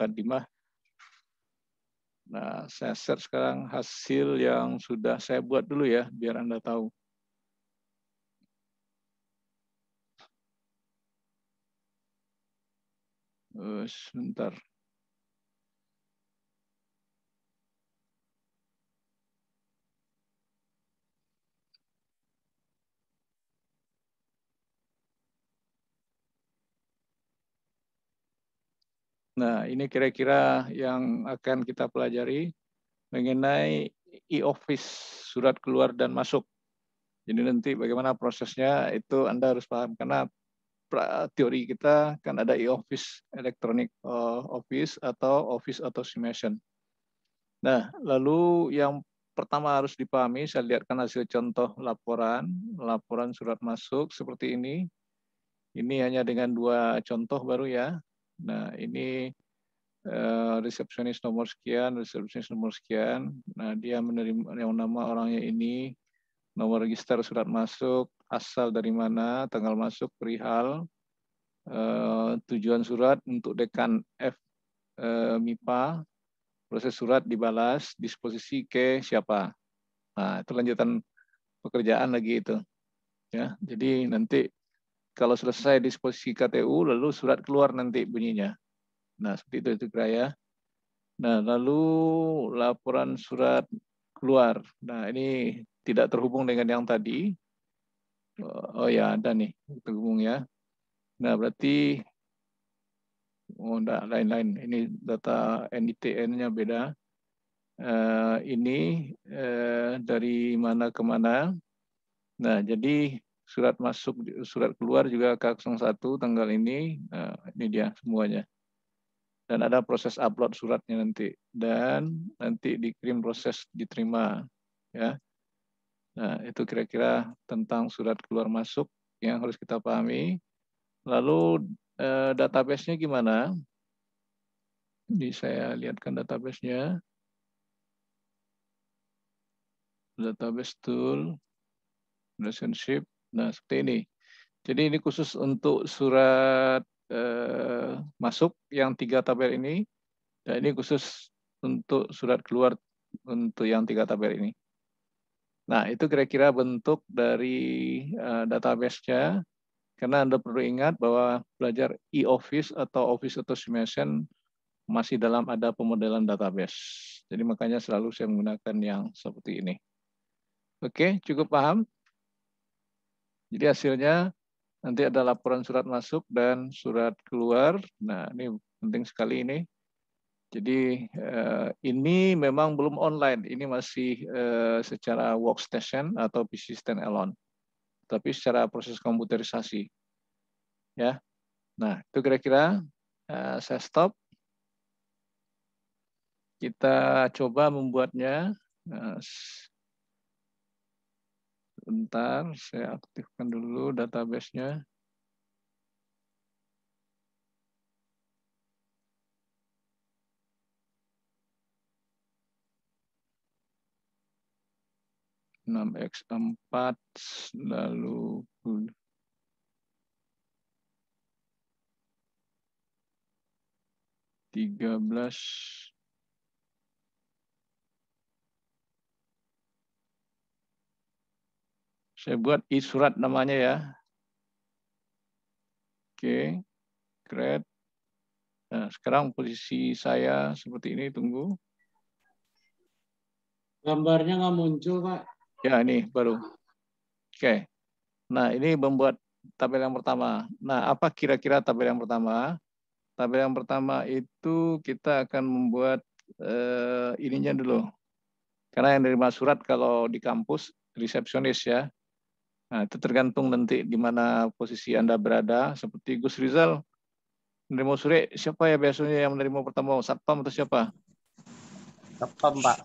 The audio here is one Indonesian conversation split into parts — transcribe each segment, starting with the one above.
mukadimah. Nah, saya share sekarang hasil yang sudah saya buat dulu ya, biar Anda tahu. sebentar. Nah, ini kira-kira yang akan kita pelajari mengenai e-office, surat keluar dan masuk. Jadi nanti bagaimana prosesnya itu Anda harus paham karena teori kita kan ada e-office, electronic eh, office atau office automation. Nah, lalu yang pertama harus dipahami, saya lihatkan hasil contoh laporan, laporan surat masuk seperti ini. Ini hanya dengan dua contoh baru ya. Nah, ini uh, resepsionis nomor sekian, resepsionis nomor sekian. Nah, dia menerima yang nama orangnya ini, nomor register surat masuk, asal dari mana, tanggal masuk, perihal, uh, tujuan surat untuk dekan F uh, MIPA, proses surat dibalas, disposisi ke siapa. Nah, itu lanjutan pekerjaan lagi itu. Ya, jadi nanti kalau selesai disposisi KTU, lalu surat keluar nanti bunyinya. Nah, seperti itu itu kira ya. Nah, lalu laporan surat keluar. Nah, ini tidak terhubung dengan yang tadi. Oh ya, ada nih terhubung ya. Nah, berarti oh lain-lain. Ini data NITN-nya beda. Uh, ini uh, dari mana ke mana. Nah, jadi surat masuk, surat keluar juga K01 tanggal ini. Nah, ini dia semuanya. Dan ada proses upload suratnya nanti. Dan nanti dikirim proses diterima. ya. Nah, itu kira-kira tentang surat keluar masuk yang harus kita pahami. Lalu eh, database-nya gimana? Ini saya lihatkan database-nya. Database tool, relationship, Nah, seperti ini. Jadi ini khusus untuk surat eh, masuk yang tiga tabel ini. Dan ini khusus untuk surat keluar untuk yang tiga tabel ini. Nah, itu kira-kira bentuk dari uh, database-nya. Karena Anda perlu ingat bahwa belajar e-office atau office automation masih dalam ada pemodelan database. Jadi makanya selalu saya menggunakan yang seperti ini. Oke, cukup paham? Jadi hasilnya nanti ada laporan surat masuk dan surat keluar. Nah, ini penting sekali ini. Jadi eh, ini memang belum online, ini masih eh, secara workstation atau PC stand alone, tapi secara proses komputerisasi. Ya, nah itu kira-kira eh, saya stop. Kita coba membuatnya. Sebentar, saya aktifkan dulu database-nya. enam x empat lalu tiga belas Saya buat e-surat namanya ya. Oke, great. Nah, sekarang posisi saya seperti ini, tunggu. Gambarnya nggak muncul, Pak. Ya, ini baru. Oke. Nah, ini membuat tabel yang pertama. Nah, apa kira-kira tabel yang pertama? Tabel yang pertama itu kita akan membuat eh, ininya dulu. Karena yang menerima surat kalau di kampus resepsionis ya. Nah, itu tergantung nanti di mana posisi Anda berada. Seperti Gus Rizal, menerima sore, siapa ya biasanya yang menerima pertama? Satpam atau siapa? Satpam, Pak.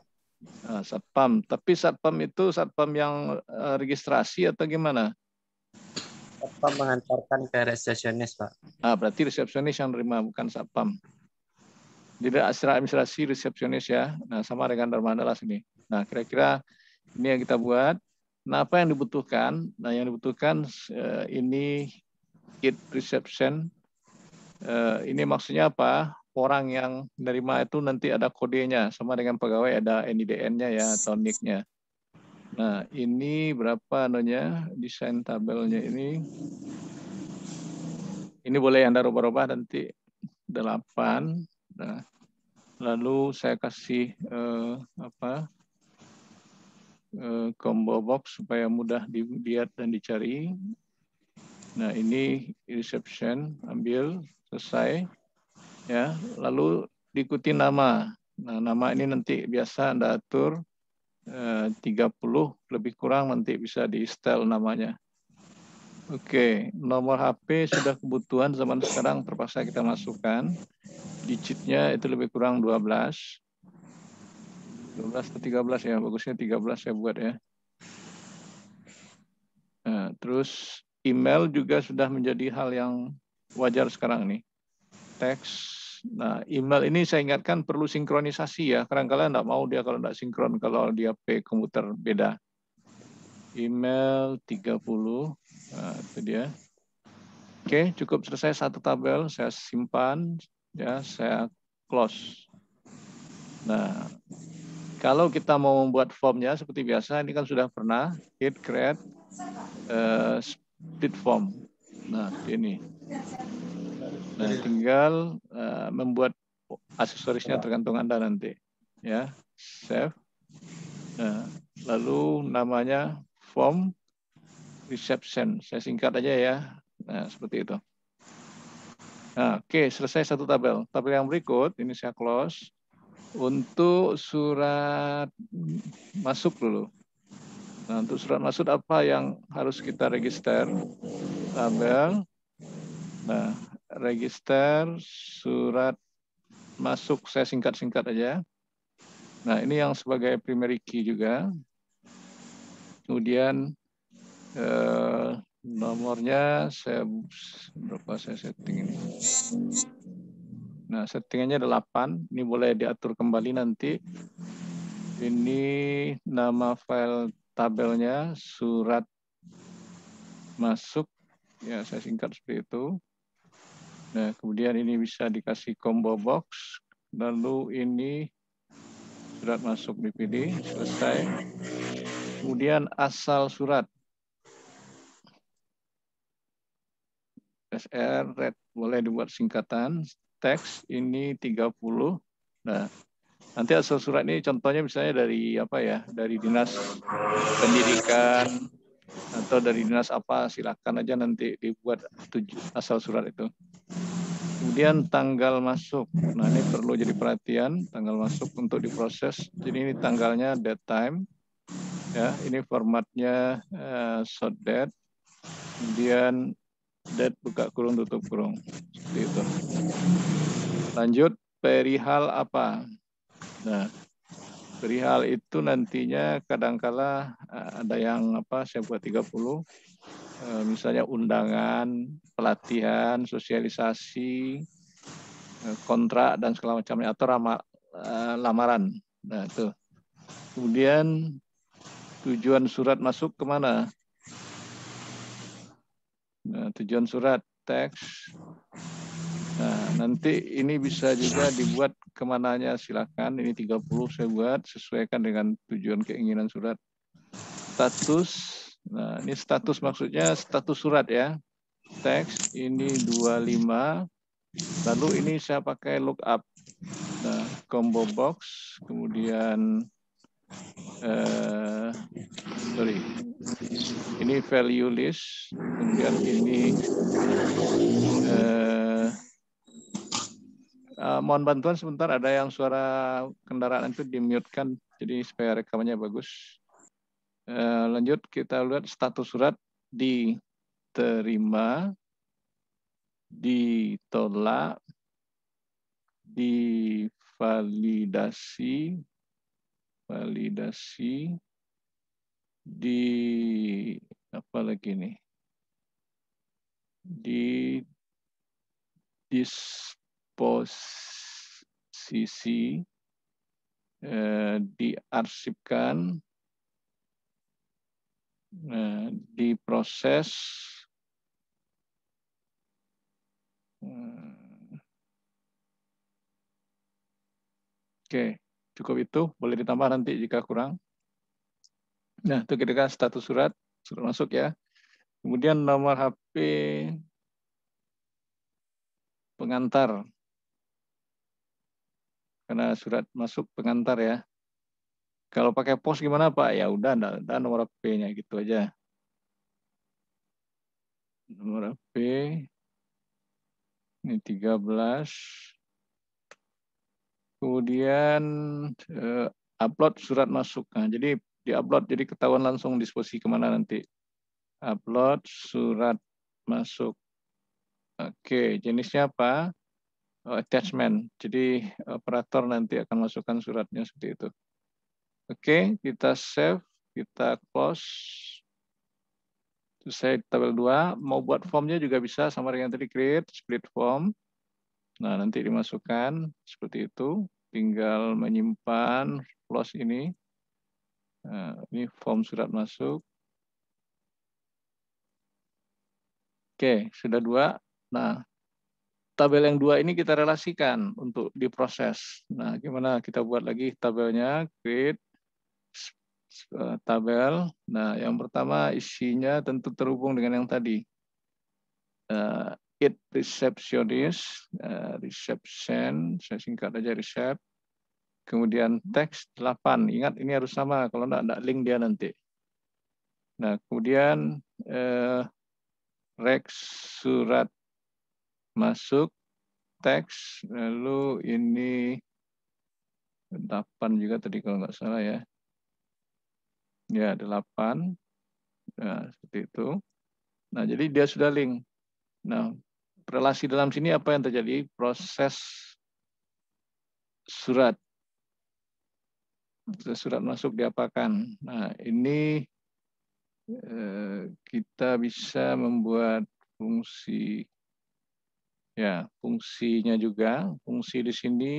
Nah, satpam. Tapi satpam itu satpam yang uh, registrasi atau gimana? Satpam mengantarkan ke resepsionis, Pak. Nah, berarti resepsionis yang menerima, bukan satpam. Jadi secara administrasi resepsionis ya. Nah, sama dengan Darmanda sini. Nah, kira-kira ini yang kita buat. Nah, apa yang dibutuhkan? Nah, yang dibutuhkan uh, ini kit reception. Uh, ini maksudnya apa? orang yang menerima itu nanti ada kodenya, sama dengan pegawai ada NIDN-nya ya atau NIK-nya. Nah, ini berapa anunya desain tabelnya ini. Ini boleh Anda rubah-rubah nanti 8. Nah, lalu saya kasih eh, apa? Eh, combo box supaya mudah dilihat dan dicari. Nah, ini reception, ambil, selesai. Ya, lalu diikuti nama. Nah, nama ini nanti biasa Anda atur eh, 30 lebih kurang nanti bisa di style namanya. Oke, nomor HP sudah kebutuhan zaman sekarang terpaksa kita masukkan. Digitnya itu lebih kurang 12. 12 atau 13 ya, bagusnya 13 saya buat ya. Nah, terus email juga sudah menjadi hal yang wajar sekarang nih. Teks. Nah, email ini saya ingatkan perlu sinkronisasi ya. Kadang-kadang enggak mau dia kalau enggak sinkron kalau di HP komputer beda. Email 30. Nah, itu dia. Oke, cukup selesai satu tabel, saya simpan, ya, saya close. Nah, kalau kita mau membuat formnya seperti biasa, ini kan sudah pernah hit create uh, split form. Nah, ini. Nah, tinggal uh, membuat aksesorisnya tergantung Anda nanti. Ya, save. Nah, lalu namanya form reception. Saya singkat aja ya. Nah, seperti itu. Nah, oke, okay, selesai satu tabel. Tabel yang berikut, ini saya close. Untuk surat masuk dulu. Nah, untuk surat masuk apa yang harus kita register? Tabel. Nah, register surat masuk, saya singkat-singkat aja. Nah, ini yang sebagai primary key juga. Kemudian eh, nomornya saya berapa saya setting ini. Nah, settingannya 8. Ini boleh diatur kembali nanti. Ini nama file tabelnya surat masuk. Ya, saya singkat seperti itu. Nah, kemudian ini bisa dikasih combo box. Lalu ini surat masuk dipilih, selesai. Kemudian asal surat. SR red boleh dibuat singkatan teks ini 30. Nah, nanti asal surat ini contohnya misalnya dari apa ya? Dari Dinas Pendidikan atau dari dinas apa silakan aja nanti dibuat asal surat itu. Kemudian tanggal masuk. Nah, ini perlu jadi perhatian tanggal masuk untuk diproses. Jadi ini tanggalnya date time. Ya, ini formatnya uh, short date. Kemudian date buka kurung tutup kurung seperti itu lanjut perihal apa? Nah perihal itu nantinya kadangkala eh, ada yang apa saya buat 30 eh, misalnya undangan pelatihan sosialisasi eh, kontrak dan segala macamnya atau rama, lamaran. Nah itu. Kemudian tujuan surat masuk ke mana? Nah, tujuan surat teks. Nah, nanti ini bisa juga dibuat ke mananya silakan. Ini 30 saya buat sesuaikan dengan tujuan keinginan surat. Status. Nah, ini status maksudnya status surat ya. Teks ini 25. Lalu ini saya pakai lookup. Nah, combo box, kemudian uh, sorry ini value list kemudian ini uh, uh, mohon bantuan sebentar ada yang suara kendaraan itu dimutekan jadi supaya rekamannya bagus. Uh, lanjut kita lihat status surat diterima ditolak divalidasi validasi di apa lagi nih? Di disposisi eh, diarsipkan eh, diproses eh, Oke, cukup itu. Boleh ditambah nanti jika kurang. Nah, itu kira-kira status surat, surat masuk ya. Kemudian nomor HP pengantar. Karena surat masuk pengantar ya. Kalau pakai pos gimana Pak? Ya udah, ada nomor HP-nya gitu aja. Nomor HP ini 13. Kemudian uh, upload surat masuk. Nah, jadi di-upload jadi ketahuan langsung disposisi ke mana nanti. Upload surat masuk. Oke, jenisnya apa? Oh, attachment. Jadi operator nanti akan masukkan suratnya seperti itu. Oke, kita save, kita close. Saya tabel 2, mau buat formnya juga bisa sama dengan tadi create, split form. Nah, nanti dimasukkan seperti itu. Tinggal menyimpan close ini. Nah, ini form surat masuk. Oke, sudah dua. Nah, tabel yang dua ini kita relasikan untuk diproses. Nah, gimana kita buat lagi tabelnya? Create Eh, tabel. Nah, yang pertama isinya tentu terhubung dengan yang tadi. Uh, it receptionist, uh, reception, saya singkat aja recep. Kemudian teks 8, ingat ini harus sama, kalau enggak, enggak link dia nanti. Nah, kemudian uh, rex surat masuk, teks, lalu ini 8 juga tadi kalau nggak salah ya. Ya, delapan. Nah, seperti itu. Nah, jadi dia sudah link. Nah, relasi dalam sini apa yang terjadi? Proses surat. Surat masuk diapakan. Nah, ini eh, kita bisa membuat fungsi ya fungsinya juga fungsi di sini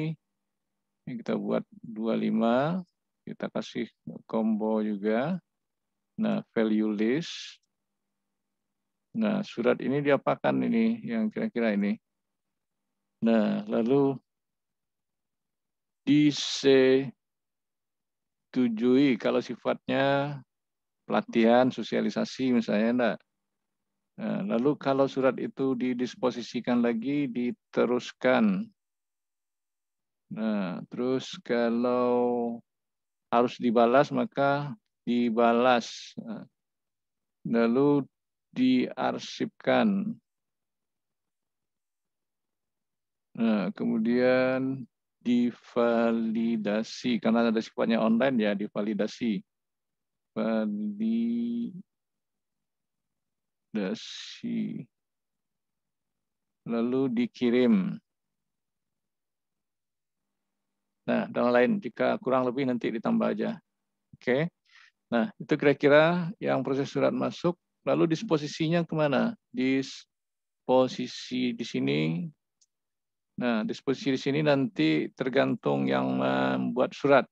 kita buat 25 kita kasih combo juga. Nah, value list. Nah, surat ini diapakan ini yang kira-kira ini. Nah, lalu disetujui kalau sifatnya pelatihan, sosialisasi misalnya enggak. Nah, lalu kalau surat itu didisposisikan lagi, diteruskan. Nah, terus kalau harus dibalas maka dibalas. Lalu diarsipkan. Nah kemudian divalidasi. Karena ada sifatnya online ya divalidasi. Validasi lalu dikirim Nah, dan lain jika kurang lebih nanti ditambah aja. Oke. Nah, itu kira-kira yang proses surat masuk. Lalu disposisinya ke mana? Disposisi di sini. Nah, disposisi di sini nanti tergantung yang membuat surat.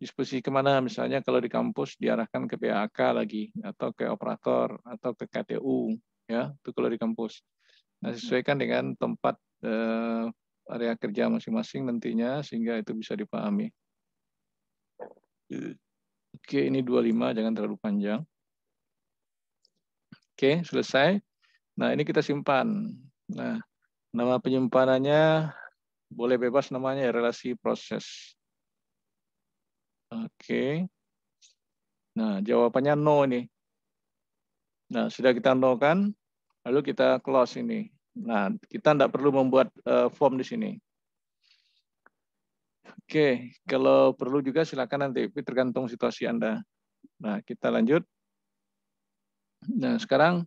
Disposisi ke mana? Misalnya kalau di kampus diarahkan ke PAK lagi, atau ke operator, atau ke KTU. ya Itu kalau di kampus. Nah, sesuaikan dengan tempat eh, area kerja masing-masing nantinya sehingga itu bisa dipahami. Oke, ini 25, jangan terlalu panjang. Oke, selesai. Nah, ini kita simpan. Nah, nama penyimpanannya boleh bebas namanya ya, relasi proses. Oke. Nah, jawabannya no ini. Nah, sudah kita no kan, lalu kita close ini. Nah, kita tidak perlu membuat uh, form di sini. Oke, kalau perlu juga silakan nanti, tapi tergantung situasi Anda. Nah, kita lanjut. Nah, sekarang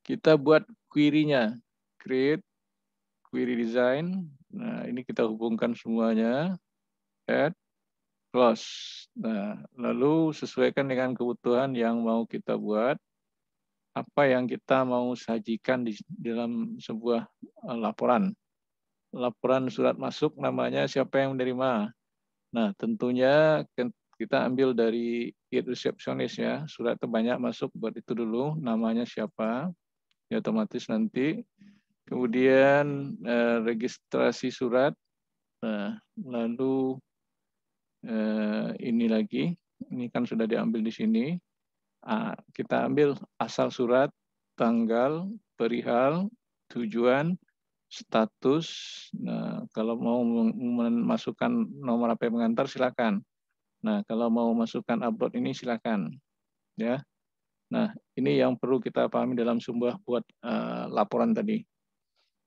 kita buat query-nya. Create, query design. Nah, ini kita hubungkan semuanya. Add, close. Nah, lalu sesuaikan dengan kebutuhan yang mau kita buat apa yang kita mau sajikan di dalam sebuah eh, laporan. Laporan surat masuk namanya siapa yang menerima. Nah, tentunya kita ambil dari it receptionist ya. Surat terbanyak masuk buat itu dulu, namanya siapa. Ya otomatis nanti. Kemudian eh, registrasi surat. Nah, lalu ini lagi. Ini kan sudah diambil di sini. Nah, kita ambil asal surat, tanggal, perihal, tujuan, status. Nah, kalau mau memasukkan nomor HP pengantar silakan. Nah, kalau mau masukkan upload ini silakan. Ya. Nah, ini yang perlu kita pahami dalam sebuah buat uh, laporan tadi.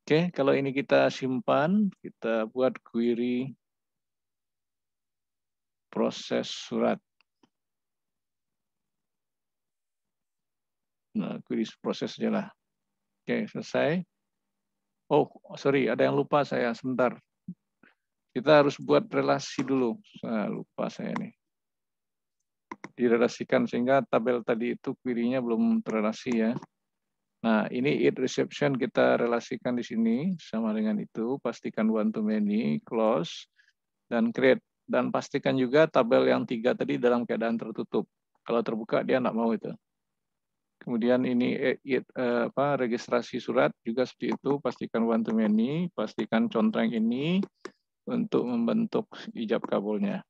Oke, kalau ini kita simpan, kita buat query proses surat. Nah, query proses aja lah. Oke, selesai. Oh, sorry, ada yang lupa saya. Sebentar. Kita harus buat relasi dulu. Saya lupa saya nih. Direlasikan sehingga tabel tadi itu query-nya belum terrelasi ya. Nah, ini it reception kita relasikan di sini sama dengan itu, pastikan one to many, close, dan create. Dan pastikan juga tabel yang tiga tadi dalam keadaan tertutup. Kalau terbuka dia tidak mau itu. Kemudian ini it, eh, apa, registrasi surat juga seperti itu, pastikan one to many, pastikan contreng ini untuk membentuk ijab kabulnya.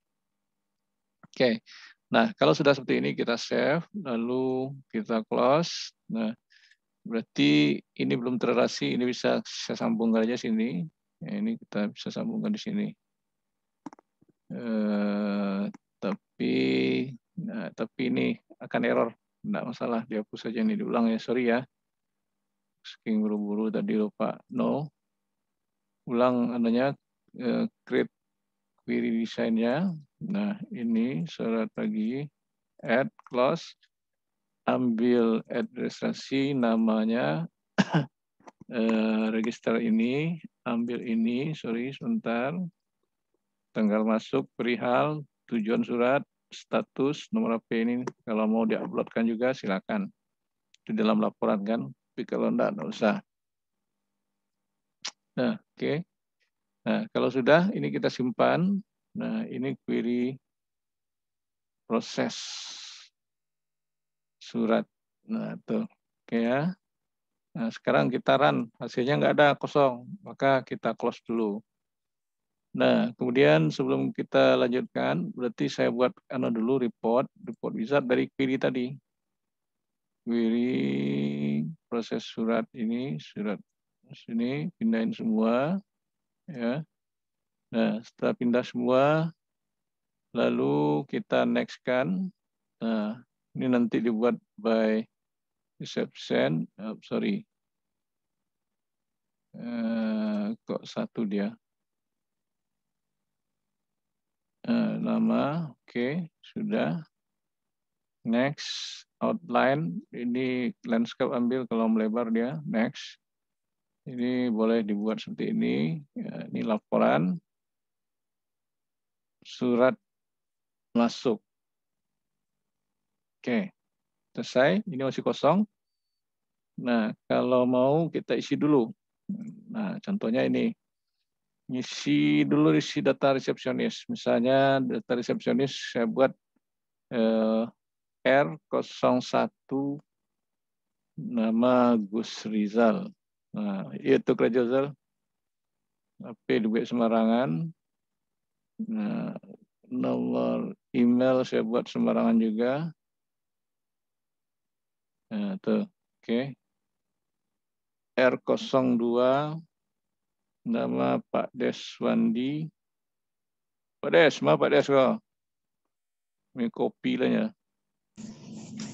Oke, nah kalau sudah seperti ini kita save, lalu kita close. Nah, Berarti ini belum terrelasi, ini bisa saya sambungkan aja sini. Ini kita bisa sambungkan di sini. Eh, tapi nah, tapi ini akan error, tidak masalah, dihapus saja ini diulang ya, sorry ya. Saking buru-buru tadi lupa, no. Ulang adanya eh, create query desainnya. Nah ini surat lagi, add, close ambil administrasi namanya. Eh, register ini, ambil ini, sorry sebentar, tanggal masuk, perihal, tujuan surat, status, nomor HP ini, kalau mau diuploadkan juga silakan. Di dalam laporan kan, tapi kalau enggak, enggak usah. Nah, oke. Okay. Nah, kalau sudah, ini kita simpan. Nah, ini query proses surat. Nah, tuh. Oke ya. Nah, sekarang kita run. Hasilnya nggak ada kosong. Maka kita close dulu. Nah, kemudian sebelum kita lanjutkan, berarti saya buat anu dulu report, report wizard dari query tadi. Query proses surat ini, surat sini pindahin semua, ya. Nah, setelah pindah semua, lalu kita next kan. Nah, ini nanti dibuat by reception, oh, sorry. Uh, kok satu dia? Nama, oke, okay, sudah. Next, outline. Ini landscape ambil kalau melebar dia. Next. Ini boleh dibuat seperti ini. Ya, ini laporan. Surat masuk. Oke, selesai. Ini masih kosong. Nah, kalau mau kita isi dulu. Nah, contohnya ini. Isi dulu isi data resepsionis. Misalnya data resepsionis saya buat eh, R01 nama Gus Rizal. Nah, itu kerja Rizal. HP duit sembarangan. Nah, nomor email saya buat sembarangan juga. Nah, tuh. Oke. Okay. R02 nama Pak Deswandi. Pak Des, mana Pak Des kau? Ini kopi lah ya.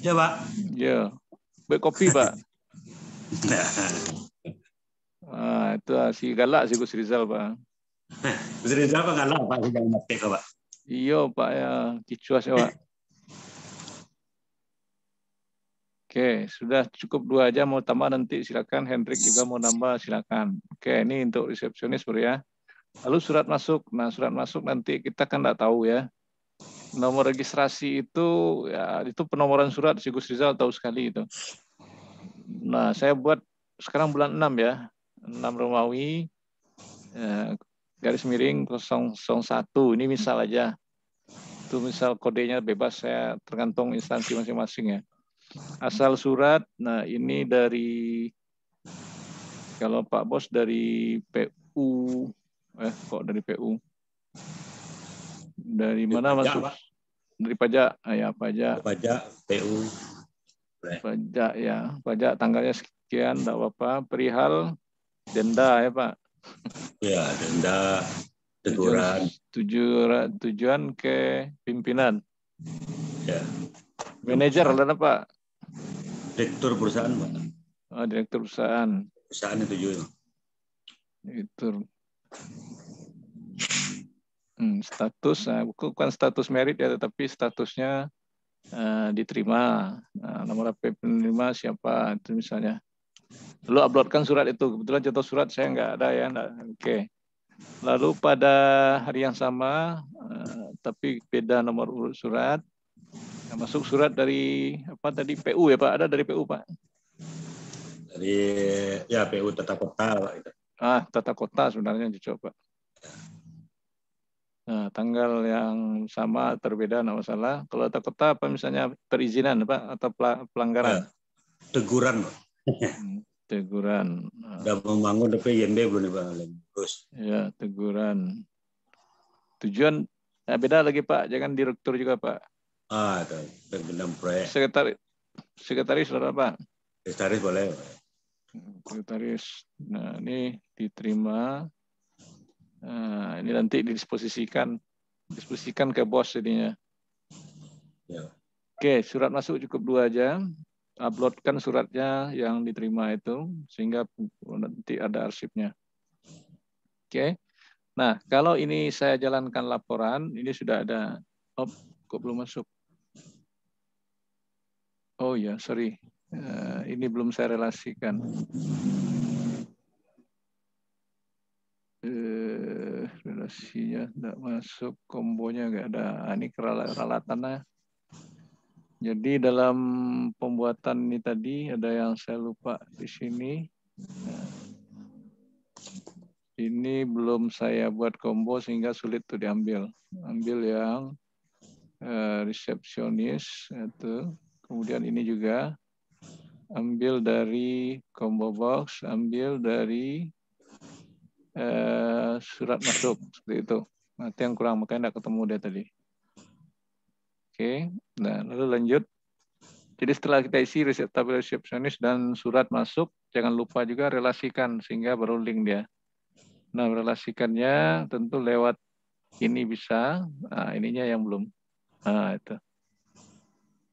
Ya, Pak. Ya. Baik kopi, Pak. ah, itu ah, si galak si Gus Rizal, Pak. Gus Rizal apa galak, Pak? Jangan mati, Pak. Iya, Pak ya. Kicuas ya, Pak. Oke, sudah cukup dua aja. Mau tambah nanti silakan. Hendrik juga mau nambah silakan. Oke, ini untuk resepsionis bro ya. Lalu surat masuk. Nah, surat masuk nanti kita kan tidak tahu ya. Nomor registrasi itu ya itu penomoran surat si Gus Rizal tahu sekali itu. Nah, saya buat sekarang bulan 6 ya. 6 Romawi ya, garis miring 001. Ini misal aja. Itu misal kodenya bebas saya tergantung instansi masing-masing ya asal surat. Nah, ini dari kalau Pak Bos dari PU eh kok dari PU? Dari mana masuk? dari pajak, ah, ya pajak. Pajak, PU. Pajak ya, pajak tanggalnya sekian, tidak apa-apa. Perihal denda ya Pak. Ya, denda, teguran. Tujuan, tujuan ke pimpinan. Ya. Manajer ada Pak. Direktur perusahaan, Pak. Oh, direktur perusahaan. Perusahaan itu juga. Itu. Hmm, status, nah, bukan status merit ya, tetapi statusnya uh, diterima. Nah, nomor HP penerima siapa itu misalnya. Lalu uploadkan surat itu. Kebetulan contoh surat saya nggak ada ya. Oke. Okay. Lalu pada hari yang sama, uh, tapi beda nomor urut surat, nah, masuk surat dari apa tadi PU ya Pak? Ada dari PU Pak? Dari ya PU tata kota Pak. Ah, tata kota sebenarnya dicoba. Nah, tanggal yang sama terbeda tidak masalah. Kalau tak kota apa misalnya perizinan Pak atau pelanggaran? Ya, teguran Pak. Hmm, teguran. Sudah membangun tapi YMB belum dibangun terus. Ya, teguran. Tujuan nah beda lagi Pak, jangan direktur juga Pak. Ah, itu pimpinan proyek. Sekretaris, sekretaris saudara Pak. Sekretaris boleh. Sekretaris. Nah, ini diterima Nah, ini nanti didisposisikan, disposisikan ke bos jadinya. Ya. Oke, surat masuk cukup dua aja. Uploadkan suratnya yang diterima itu sehingga nanti ada arsipnya. Oke. Nah, kalau ini saya jalankan laporan, ini sudah ada. Oh, kok belum masuk? Oh ya, sorry. Uh, ini belum saya relasikan. eh, relasinya tidak masuk kombonya nggak ada. Ah, ini keralatannya jadi dalam pembuatan ini tadi ada yang saya lupa di sini. Nah, ini belum saya buat combo sehingga sulit tuh diambil. Ambil yang eh, resepsionis itu kemudian ini juga ambil dari combo box ambil dari eh, surat masuk seperti itu. Nanti yang kurang makanya tidak ketemu dia tadi. Oke, nah lalu lanjut. Jadi setelah kita isi resep tabel resepsionis dan surat masuk, jangan lupa juga relasikan sehingga baru link dia. Nah, relasikannya tentu lewat ini bisa, nah, ininya yang belum. Nah, itu.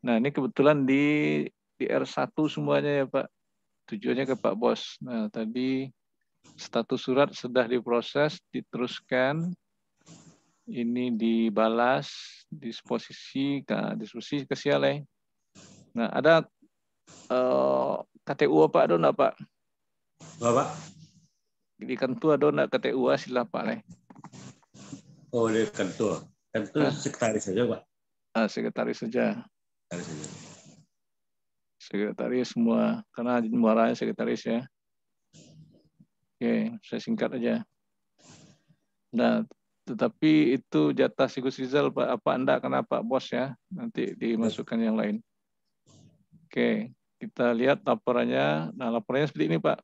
Nah, ini kebetulan di di R1 semuanya ya, Pak. Tujuannya ke Pak Bos. Nah, tadi status surat sudah diproses, diteruskan, ini dibalas, disposisi, ke diskusi ke Siale. Nah, ada eh, KTU apa ada enggak, Pak? Bapak? Di kantor ada enggak KTU sila Pak Le? Oh, di kantor. Kantor sekretaris saja, Pak. Ah, sekretaris saja. Sekretaris semua, karena muaranya sekretaris ya. Oke, saya singkat aja. Nah, tetapi itu jatah si Gus Rizal, Pak. Apa Anda kena Pak Bos ya? Nanti dimasukkan yang lain. Oke, kita lihat laporannya. Nah, laporannya seperti ini, Pak.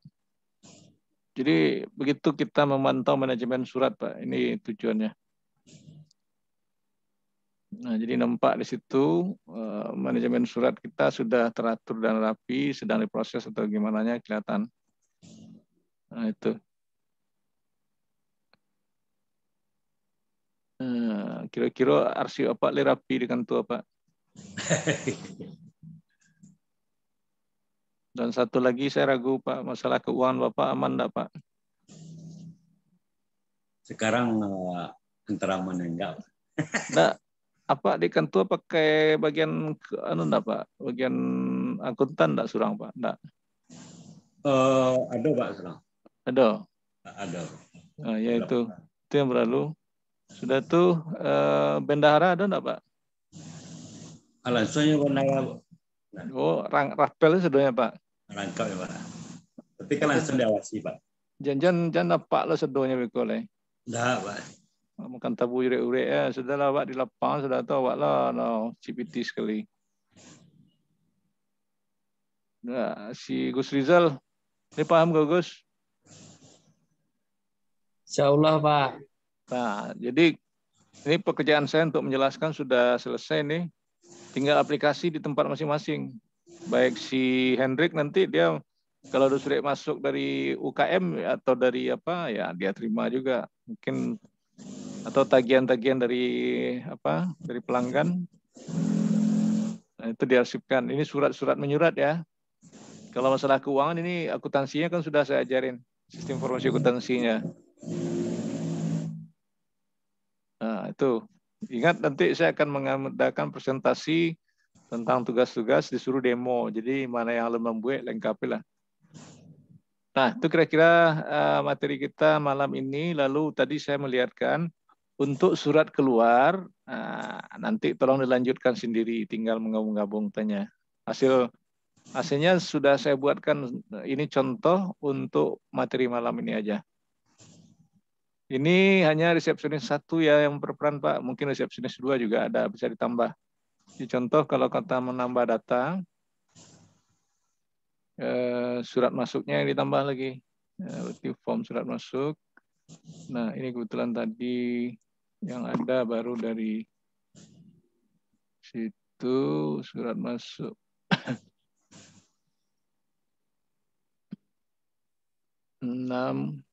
Jadi begitu kita memantau manajemen surat, Pak. Ini tujuannya. Nah, jadi nampak di situ eh, manajemen surat kita sudah teratur dan rapi, sedang diproses atau gimana nya kelihatan. Nah, itu. Nah, kira-kira arsip apa le rapi dengan tua Pak? Dan satu lagi saya ragu Pak, masalah keuangan Bapak aman enggak Pak? Sekarang uh, antara mana enggak? Enggak, apa di kantor pakai bagian anu enggak Pak? Bagian akuntan enggak surang Pak? Enggak. Uh, ada Pak surang. Ada. Ada. Nah, ya itu. Itu yang berlalu. Sudah tuh eh, bendahara ada enggak, Pak? Alasannya bendahara. Oh, rang rapel sedonya, Pak. Rangkap ya, Pak. Tapi kan langsung diawasi, Pak. Jangan jangan apa lo sedonya bekole. Enggak, Pak. Makan tabu ure-ure ya, sudahlah Pak di lapangan sudah tahu Pak lah, no, CPT sekali. Nah, si Gus Rizal, ini paham gak Gus? Insya Allah Pak. Nah, jadi Ini pekerjaan saya untuk menjelaskan sudah selesai nih. Tinggal aplikasi di tempat masing-masing. Baik si Hendrik nanti dia kalau sudah masuk dari UKM atau dari apa ya dia terima juga. Mungkin atau tagihan-tagihan dari apa dari pelanggan. Nah, itu diarsipkan. Ini surat-surat menyurat ya. Kalau masalah keuangan ini akuntansinya kan sudah saya ajarin. Sistem informasi akuntansinya. Nah itu. Ingat nanti saya akan mengadakan presentasi tentang tugas-tugas disuruh demo. Jadi mana yang lemah buat lengkapi lah. Nah, itu kira-kira uh, materi kita malam ini. Lalu tadi saya melihatkan untuk surat keluar, nah, nanti tolong dilanjutkan sendiri, tinggal menggabung-gabung tanya. Hasil hasilnya sudah saya buatkan, ini contoh untuk materi malam ini aja. Ini hanya resepsionis satu ya yang berperan Pak, mungkin resepsionis dua juga ada, bisa ditambah. Di contoh kalau kata menambah data, eh, surat masuknya yang ditambah lagi, eh, form surat masuk. Nah ini kebetulan tadi yang ada baru dari situ surat masuk. Enam.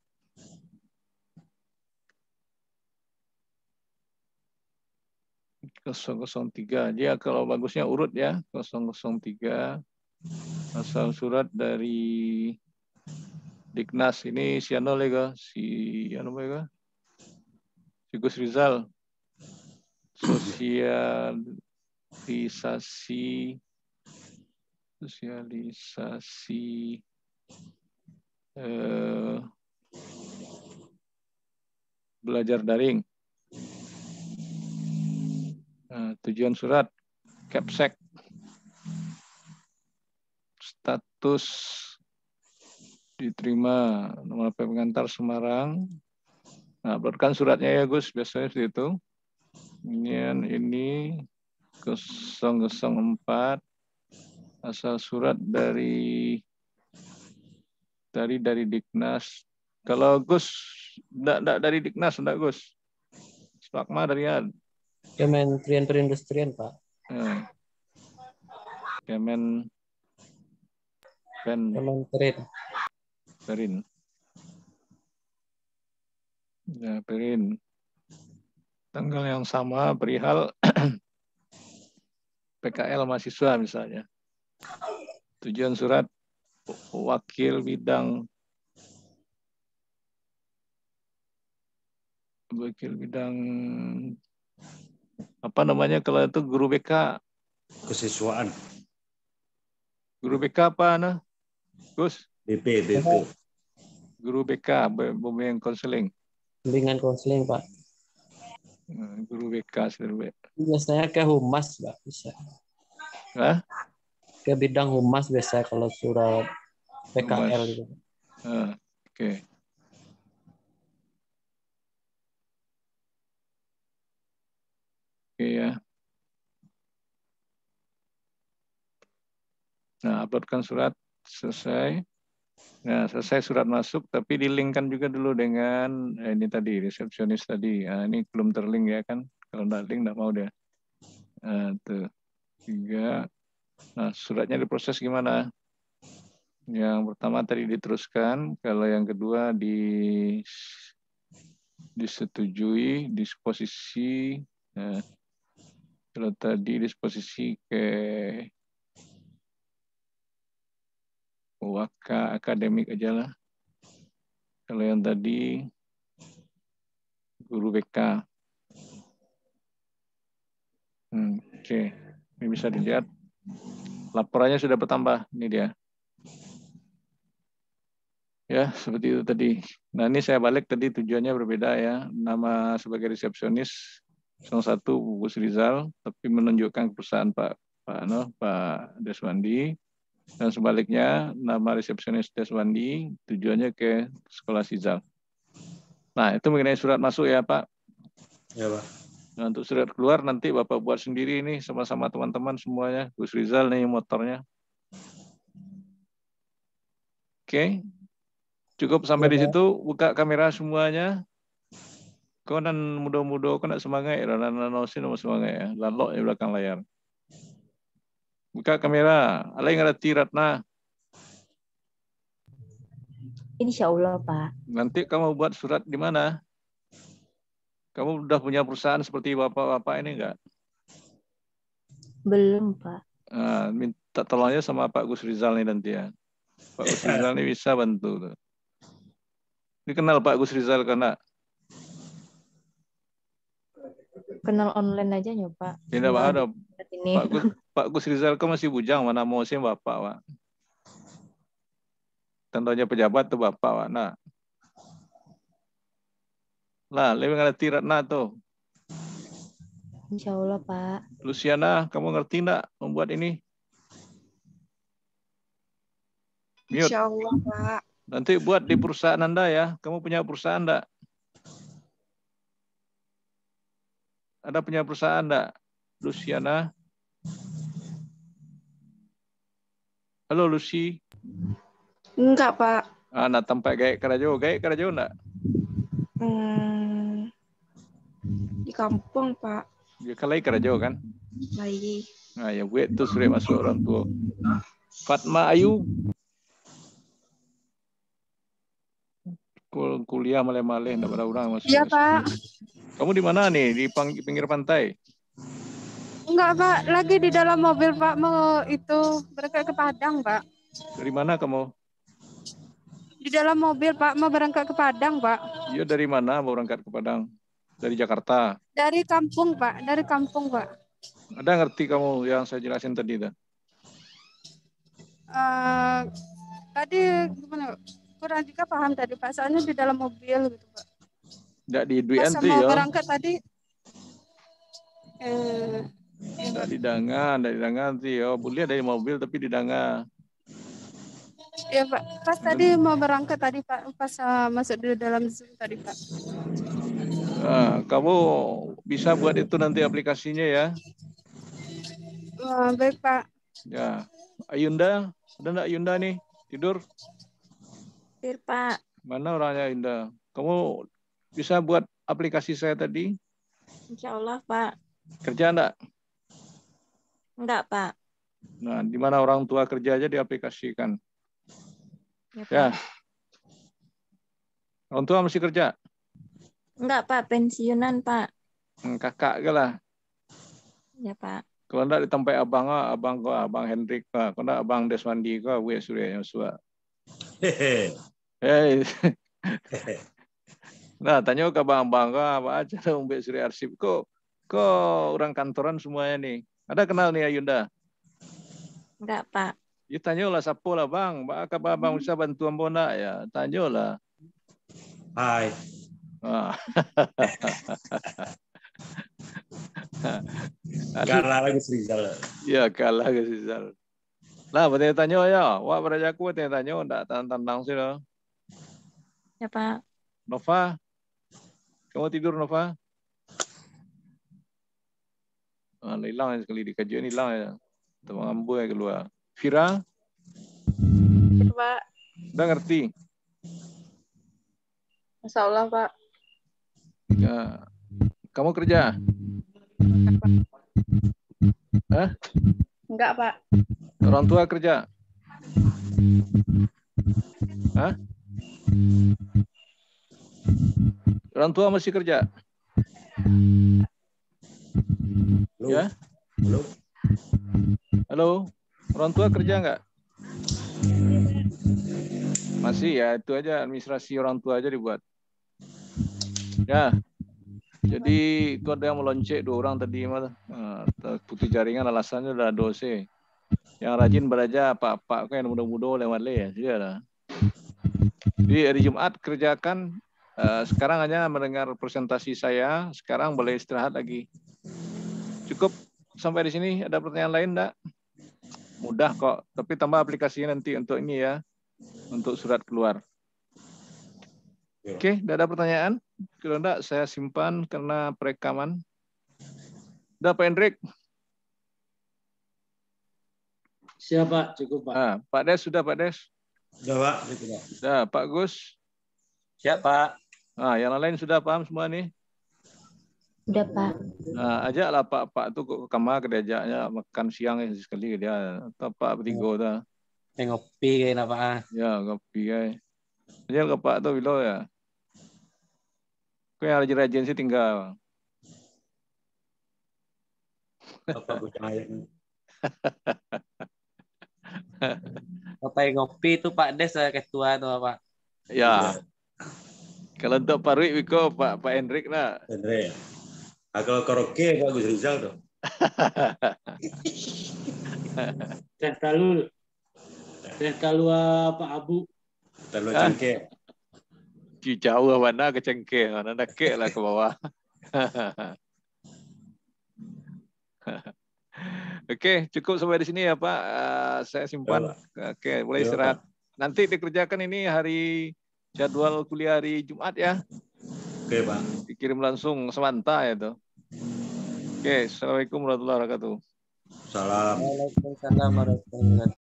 tiga. Dia kalau bagusnya urut ya kosong kosong tiga. Asal surat dari Diknas ini si Ano lega si lega Gus Rizal sosialisasi sosialisasi eh, belajar daring. Nah, tujuan surat capsek status diterima nomor pengantar Semarang Nah, uploadkan suratnya ya Gus, biasanya seperti itu. Ini ini 004 asal surat dari dari dari Diknas. Kalau Gus enggak, enggak dari Diknas, enggak Gus. Spakma dari Ad. Kementerian Perindustrian, Pak. Ya. Kemen Pen Kementerian. Perin. Ya, Perin. Tanggal yang sama perihal PKL mahasiswa misalnya. Tujuan surat wakil bidang. Wakil bidang apa namanya kalau itu guru BK kesiswaan. Guru BK apa nah Gus? BP BP guru BK bimbingan konseling bimbingan konseling pak hmm, guru BK sendiri biasanya ke humas pak bisa Hah? ke bidang humas biasa kalau surat PKL gitu ah, oke okay. Oke ya. Nah, uploadkan surat selesai. Nah, selesai surat masuk, tapi dilingkan juga dulu dengan eh, ini tadi resepsionis tadi. Nah, ini belum terlink ya kan? Kalau nggak link nggak mau deh. Nah, tuh tiga. Nah, suratnya diproses gimana? Yang pertama tadi diteruskan, kalau yang kedua di disetujui disposisi. Nah, kalau tadi disposisi ke waka akademik aja lah. Kalau yang tadi guru BK. Hmm, Oke, okay. ini bisa dilihat. Laporannya sudah bertambah. Ini dia. Ya, seperti itu tadi. Nah, ini saya balik tadi tujuannya berbeda ya. Nama sebagai resepsionis salah satu Gus Rizal, tapi menunjukkan perusahaan Pak Pak ano, Pak Deswandi dan sebaliknya nama resepsionis Deswandi tujuannya ke sekolah Sizal. Nah, itu mengenai surat masuk ya, Pak. Ya, Pak. Nah, untuk surat keluar nanti Bapak buat sendiri ini sama-sama teman-teman semuanya. Gus Rizal nih motornya. Oke. Cukup sampai ya, di situ. Buka kamera semuanya. Kau nan muda-muda kau nak semangat nan nanosin mau semangat ya. Lalok di belakang layar. Buka kamera. Alai ngerti Ratna. Insya Allah, Pak. Nanti kamu buat surat di mana? Kamu udah punya perusahaan seperti bapak-bapak ini enggak? Belum, Pak. Nah, minta tolongnya sama Pak Gus Rizal nih nanti ya. Pak Gus Rizal ini bisa bantu. Tuh. Ini kenal Pak Gus Rizal karena Kenal online aja Pak. tidak Pak ada. Ini. Pak Gus, Pak Gus Rizal kan masih bujang mana mau sih Bapak, Pak. Tentunya pejabat tuh Bapak, Pak. Nah. Lah, lebih ngerti Ratna tuh. Insya Allah, Pak. Luciana, kamu ngerti enggak membuat ini? Mute. Insya Allah, Pak. Nanti buat di perusahaan Anda ya. Kamu punya perusahaan enggak? Ada punya perusahaan enggak? Luciana? Halo Lucy. Enggak, Pak. Ah, nah tempat gaek kerajo, gaek kerajo enggak? Hmm, di kampung, Pak. Ya kalai kerajo kan? Lagi. Nah, ya buat tuh sudah masuk orang tua. Fatma Ayu. Kul- Kuliah maleh-maleh enggak pada orang masuk. Iya, Pak. Kamu di mana nih? Di pinggir pantai? Enggak, Pak. Lagi di dalam mobil, Pak. Mau itu berangkat ke Padang, Pak. Dari mana kamu? Di dalam mobil, Pak. Mau berangkat ke Padang, Pak. Iya dari mana mau berangkat ke Padang? Dari Jakarta. Dari kampung, Pak. Dari kampung, Pak. Ada ngerti kamu yang saya jelasin tadi dah? Eh, tadi gimana? Kurang juga paham tadi, Pak. Soalnya di dalam mobil gitu, Pak. Tidak di Dwi Pas Enti mau ya. berangkat tadi eh Tidak di Danga, tidak di Danga nanti ya. Boleh dari mobil tapi di Danga. ya Pak, pas tadi mau berangkat tadi Pak, pas uh, masuk di dalam Zoom tadi Pak. Nah, kamu bisa buat itu nanti aplikasinya ya. Eh, baik Pak. Ya. Ayunda, ada enggak Ayunda nih? Tidur? Sir, Pak. Mana orangnya Ayunda? Kamu bisa buat aplikasi saya tadi? Insya Allah, Pak. Kerja enggak? Enggak, Pak. Nah, di mana orang tua kerja aja diaplikasikan. Ya, Pak. Ya. Orang tua masih kerja? Enggak, Pak. Pensiunan, Pak. Hmm, kakak ke lah. Ya, Pak. Kalau enggak di tempat abang, ah, abang kau, abang Hendrik, ah. kalau enggak abang Deswandi kau, gue Surya Yosua. Hehe. Hei. Nah, tanya ke abang-abang kau, apa aja dong Mbak Surya Arsip. Kok, kok orang kantoran semuanya nih? Ada kenal nih Ayunda? Enggak, Pak. Ya tanya lah siapa lah bang. Apa abang bisa bantu ambo nak ya? Tanya lah. Hai. Ah. Karena lagi Rizal. Ya kalah ke Sisal. Lah, bertanya tanya ya. Wah, beraja aku bertanya tanya, enggak tantang sih lah. Ya, Pak. Nova, kamu tidur Nova? Ah, hilang sekali di kajian hilang ya. Teman ambu ya keluar. Vira, Pak. udah ngerti? Insya Allah, Pak. Ya. Kamu kerja? Enggak, Pak. Orang tua kerja? Hah? Orang tua masih kerja? Halo. Ya? Halo. Halo? Orang tua kerja nggak? Masih ya, itu aja administrasi orang tua aja dibuat. Ya. Jadi itu ada yang meloncek dua orang tadi mah. Eh, putih jaringan alasannya udah dose. Yang rajin belajar apa-apa kan mudah-mudah lewat le ya. Sudah lah. Jadi hari Jumat kerjakan eh, sekarang hanya mendengar presentasi saya, sekarang boleh istirahat lagi. Cukup sampai di sini ada pertanyaan lain enggak? Mudah kok, tapi tambah aplikasinya nanti untuk ini ya. Untuk surat keluar. Ya. Oke, tidak ada pertanyaan? Kalau enggak, saya simpan karena perekaman. Udah Pak Hendrik? Siapa? Cukup, Pak. Ah, Pak Des sudah Pak Des? Udah, Pak. Pak. Sudah Pak Gus? Siap, Pak. Ah, yang lain sudah paham semua nih? Udah, Pak. Nah, ajaklah Pak-Pak tuh ke kamar ke diajaknya makan siang ya sekali ke dia. Atau Pak bertiga dah. Eh, ngopi kayak apa? ah. Ya, kopi guys. Ajak ke Pak tuh bilo ya. Kau yang rajin-rajin sih tinggal. Apa bujang ngopi itu Pak Des eh, ketua tuh apa? Ya. Kalau untuk Pak Rui, Wiko, Pak Pak Hendrik lah. Andre. Ah, kalau karaoke Pak Gus Rizal tuh. Teh Talul. Teh Talua Pak Abu. Terlalu Ah. cengkeh. Ci jauh mana ke cengkeh, mana nak ke lah ke bawah. Oke, cukup sampai di sini ya Pak. Eh, saya simpan. Oke, boleh Ya, istirahat. Nanti dikerjakan ini hari jadwal kuliah hari Jumat ya. Oke Pak. Dikirim langsung semanta ya tuh. Oke, Assalamualaikum warahmatullahi wabarakatuh. Salam. Waalaikumsalam warahmatullahi wabarakatuh.